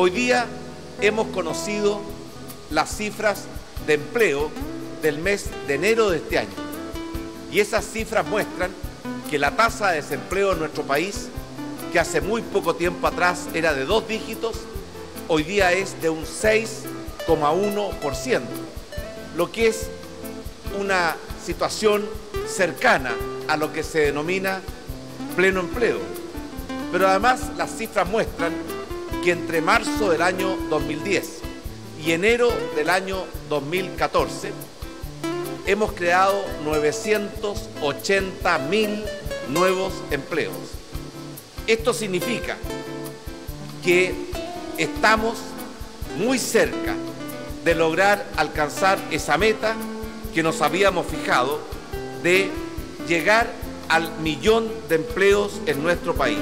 Hoy día hemos conocido las cifras de empleo del mes de enero de este año. Y esas cifras muestran que la tasa de desempleo en nuestro país, que hace muy poco tiempo atrás era de dos dígitos, hoy día es de un 6,1%, lo que es una situación cercana a lo que se denomina pleno empleo. Pero además las cifras muestran que entre marzo del año 2010 y enero del año 2014 hemos creado 980 mil nuevos empleos. Esto significa que estamos muy cerca de lograr alcanzar esa meta que nos habíamos fijado de llegar al millón de empleos en nuestro país.